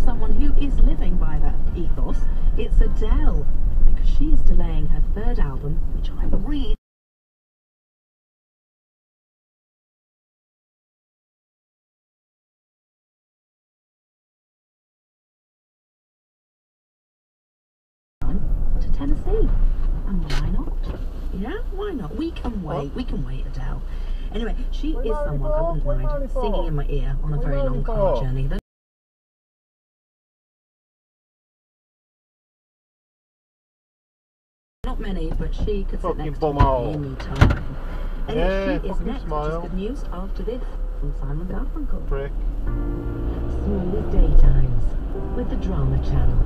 someone who is living by that ethos. It's Adele, because she is delaying her third album, which I really to Tennessee. And why not? Yeah, why not? We can wait. We can wait, Adele. Anyway, she is someone I wouldn't mind singing in my ear on a very long car journey. Not many, but she could sit Fucking next to me any time. And Yeah, she is next, which smile. is good news after this from Simon Garfunkel. Prick. Smooth daytimes with the drama channel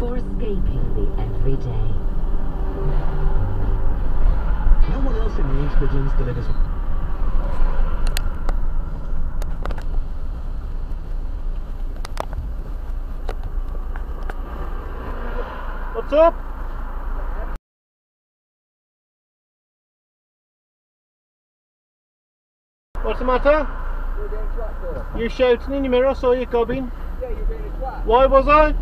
for escaping the everyday. No one else in the East Midlands delivers. What's up? What's the matter? You're shouting in your mirror, I saw you gobbing. Yeah, you're being a twat. Why was I?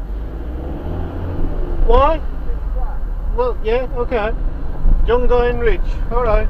Why? Well, yeah, okay. Jungheinrich. Alright.